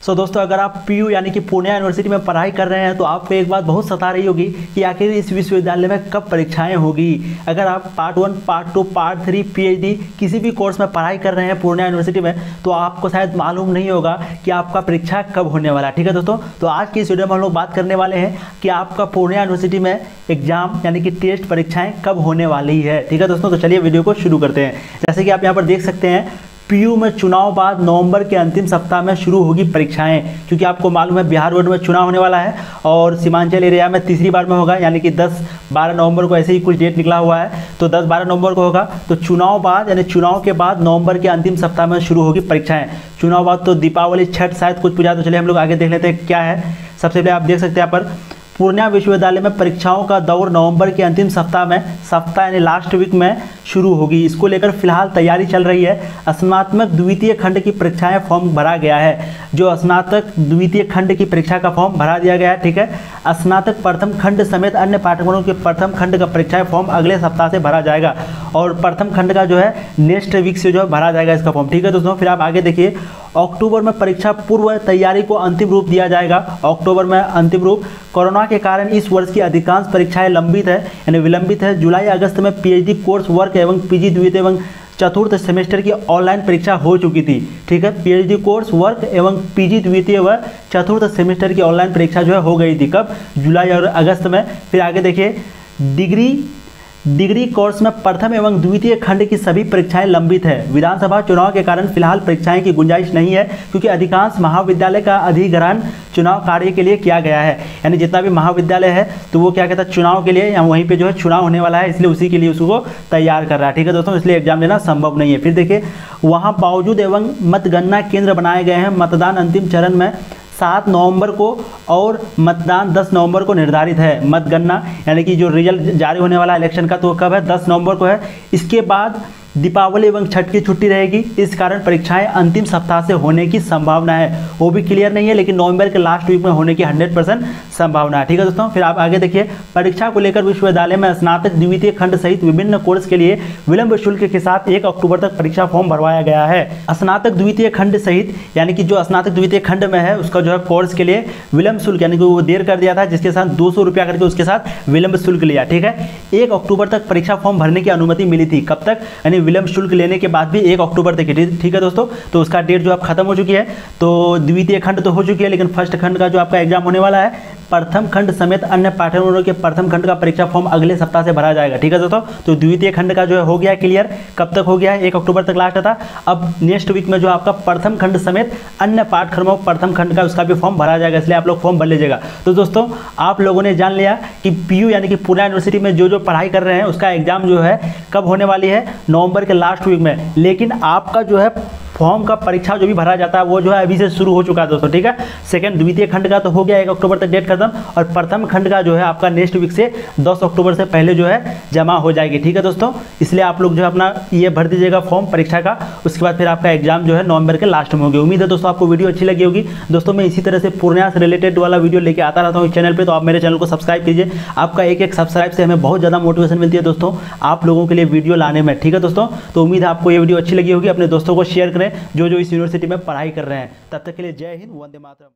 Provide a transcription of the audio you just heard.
सो so, दोस्तों अगर आप पीयू यानी कि पूर्णिया यूनिवर्सिटी में पढ़ाई कर रहे हैं तो आपको एक बात बहुत सता रही होगी कि आखिर इस विश्वविद्यालय में कब परीक्षाएँ होगी। अगर आप part one part two part three PhD किसी भी कोर्स में पढ़ाई कर रहे हैं पूर्णिया यूनिवर्सिटी में तो आपको शायद मालूम नहीं होगा कि आपका परीक्षा कब होने वाला है। ठीक है दोस्तों? तो आज की इस वीडियो में हम लोग बात करने वाले हैं कि आपका पूर्णिया यूनिवर्सिटी में एग्ज़ाम यानी कि टेस्ट परीक्षाएँ कब होने वाली है। ठीक है दोस्तों? तो चलिए वीडियो को शुरू करते हैं। जैसे कि आप यहाँ पर देख सकते हैं पीयू में चुनाव बाद नवंबर के अंतिम सप्ताह में शुरू होगी परीक्षाएँ, क्योंकि आपको मालूम है बिहार बोर्ड में चुनाव होने वाला है और सीमांचल एरिया में तीसरी बार में होगा, यानी कि 10 12 नवंबर को ऐसे ही कुछ डेट निकला हुआ है। तो 10 12 नवंबर को होगा। तो चुनाव बाद, यानी चुनाव के बाद नवंबर के अंतिम सप्ताह में शुरू होगी परीक्षाएँ। चुनाव बाद तो दीपावली छठ, शायद कुछ पूछा तो चलिए हम लोग आगे देख लेते हैं क्या है। सबसे पहले आप देख सकते हैं यहाँ पर पूर्णिया विश्वविद्यालय में परीक्षाओं का दौर नवंबर के अंतिम सप्ताह में, सप्ताह यानी लास्ट वीक में शुरू होगी। इसको लेकर फ़िलहाल तैयारी चल रही है। स्नातक द्वितीय खंड की परीक्षाएँ फॉर्म भरा गया है। जो स्नातक द्वितीय खंड की परीक्षा का फॉर्म भरा दिया गया है, ठीक है? स्नातक प्रथम खंड समेत अन्य पाठ्यक्रमों के प्रथम खंड का परीक्षा फॉर्म अगले सप्ताह से भरा जाएगा। और प्रथम खंड का जो है नेक्स्ट वीक से जो है भरा जाएगा इसका फॉर्म ठीक है दोस्तों? फिर आप आगे देखिए। अक्टूबर में परीक्षा पूर्व तैयारी को अंतिम रूप दिया जाएगा। अक्टूबर में अंतिम रूप। कोरोना के कारण इस वर्ष की अधिकांश परीक्षाएँ लंबित है, यानी विलंबित है। जुलाई अगस्त में पीएचडी कोर्स वर्क एवं पीजी द्वितीय एवं चतुर्थ सेमेस्टर की ऑनलाइन परीक्षा हो चुकी थी। ठीक है? पीएचडी कोर्स वर्क एवं पीजी द्वितीय व चतुर्थ सेमेस्टर की ऑनलाइन परीक्षा जो है हो गई थी। कब? जुलाई और अगस्त में। फिर आगे देखिए। डिग्री डिग्री कोर्स में प्रथम एवं द्वितीय खंड की सभी परीक्षाएँ लंबित है। विधानसभा चुनाव के कारण फ़िलहाल परीक्षाएँ की गुंजाइश नहीं है, क्योंकि अधिकांश महाविद्यालय का अधिग्रहण चुनाव कार्य के लिए किया गया है। यानी जितना भी महाविद्यालय है तो वो क्या कहता है, चुनाव के लिए या वहीं पे जो है चुनाव होने वाला है, इसलिए उसी के लिए उसको तैयार कर रहा है। ठीक है दोस्तों, इसलिए एग्ज़ाम लेना संभव नहीं है। फिर देखिए, वहाँ बावजूद एवं मतगणना केंद्र बनाए गए हैं, मतदान अंतिम चरण में सात नवंबर को और मतदान 10 नवंबर को निर्धारित है, मतगणना। यानी कि जो रिज़ल्ट जारी होने वाला इलेक्शन का तो कब है? 10 नवंबर को है। इसके बाद दीपावली एवं छठ की छुट्टी रहेगी। इस कारण परीक्षाएँ अंतिम सप्ताह से होने की संभावना है। वो भी क्लियर नहीं है, लेकिन नवंबर के लास्ट वीक में होने की 100 परसेंट संभावना है। ठीक है दोस्तों, फिर आप आगे देखिए। परीक्षा को लेकर विश्वविद्यालय में स्नातक द्वितीय खंड सहित विभिन्न कोर्स के लिए विलंब शुल्क के साथ एक अक्टूबर तक परीक्षा फॉर्म भरवाया गया है। स्नातक द्वितीय खंड सहित, यानी कि जो स्नातक द्वितीय खंड में है, उसका जो है कोर्स के लिए विलंब शुल्क, यानी कि वो देर कर दिया था, जिसके साथ दो करके उसके साथ विलंब शुल्क लिया। ठीक है? एक अक्टूबर तक परीक्षा फॉर्म भरने की अनुमति मिली थी। कब तक? यानी विलंब शुल्क लेने के बाद भी एक अक्टूबर तक ठीक है दोस्तों? तो उसका डेट जो आप खत्म हो चुकी है तो द्वितीय खंड तो हो चुकी है, लेकिन फ़र्स्ट खंड का जो आपका एग्ज़ाम होने वाला है प्रथम खंड समेत अन्य पाठ्यक्रमों के प्रथम खंड का परीक्षा फॉर्म अगले सप्ताह से भरा जाएगा। ठीक है दोस्तों? तो द्वितीय खंड का जो है हो गया क्लियर। कब तक हो गया है? एक अक्टूबर तक लास्ट था। अब नेक्स्ट वीक में जो आपका प्रथम खंड समेत अन्य पाठ्यक्रमों प्रथम खंड का उसका भी फॉर्म भरा जाएगा, इसलिए आप लोग फॉर्म भर लीजिएगा। तो दोस्तों, आप लोगों ने जान लिया कि पीयू यानी कि पूर्णा यूनिवर्सिटी में जो जो पढ़ाई कर रहे हैं, उसका एग्ज़ाम जो है कब होने वाली है? नवंबर के लास्ट वीक में। लेकिन आपका जो है फॉर्म का परीक्षा जो भी भरा जाता है, वो जो है अभी से शुरू हो चुका है दोस्तों, ठीक है? सेकंड द्वितीय खंड का तो हो गया, एक अक्टूबर तक डेट खत्म, और प्रथम खंड का जो है आपका नेक्स्ट वीक से 10 अक्टूबर से पहले जो है जमा हो जाएगी, ठीक है दोस्तों? इसलिए आप लोग जो है अपना ये भर दीजिएगा फॉर्म परीक्षा का, उसके बाद फिर आपका एग्ज़ाम जो है नवंबर के लास्ट में होगी। उम्मीद है दोस्तों आपको वीडियो अच्छी लगी होगी। दोस्तों, मैं इसी तरह से पूर्णिया से रिलेटेड वाला वीडियो लेके आता रहता हूँ चैनल पर तो आप मेरे चैनल को सब्सक्राइब कीजिए। आपका एक एक सब्सक्राइब से हमें बहुत ज़्यादा मोटिवेशन मिलती है दोस्तों, आप लोगों के लिए वीडियो लाने में, ठीक है दोस्तों? तो उम्मीद है आपको ये वीडियो अच्छी लगी होगी। अपने दोस्तों को शेयर करें। जो जो इस यूनिवर्सिटी में पढ़ाई कर रहे हैं। तब तक के लिए जय हिंद, वंदे मातरम।